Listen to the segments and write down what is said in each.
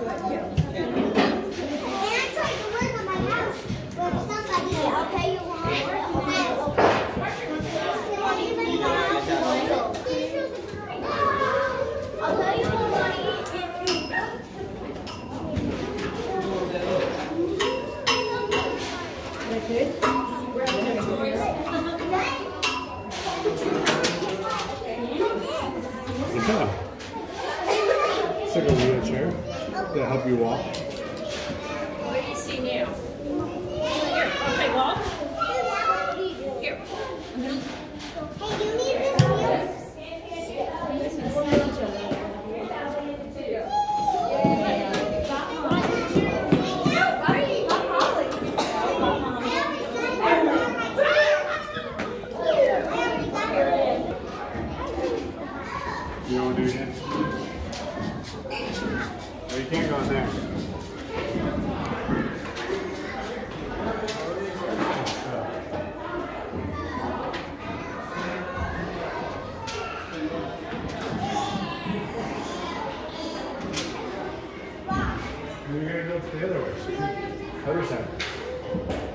It's like a wheelchair to help you walk. You can't go in there. You're gonna go the other way. Other side.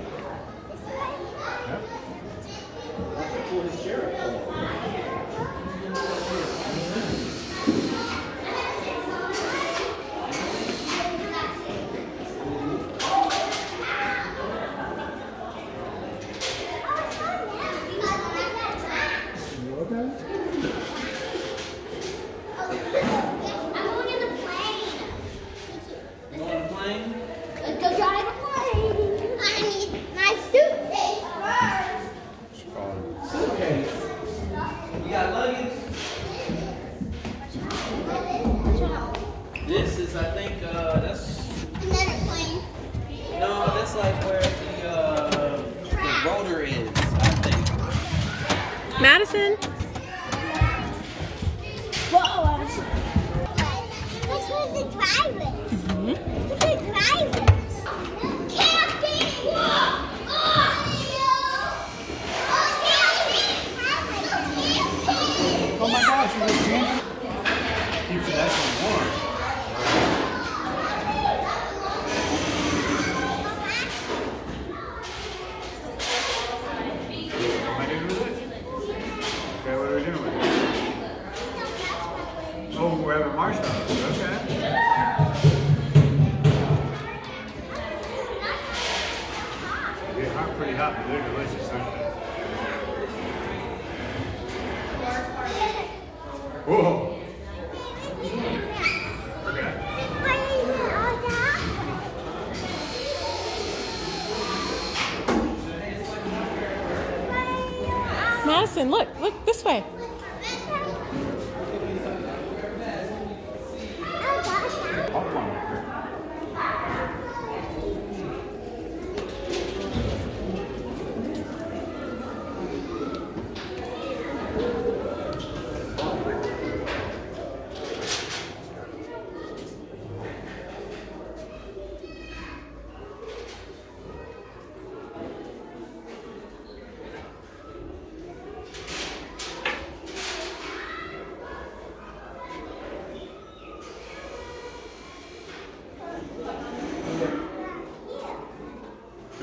Madison. Whoa. That's where the drivers. Look at the drivers. Camping. Oh. Oh my gosh, Doing? Oh, we're having marshmallows. Okay. They're hot, pretty hot, but they're delicious, aren't they? Whoa. Madison, look, look this way.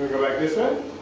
Wanna go back this way?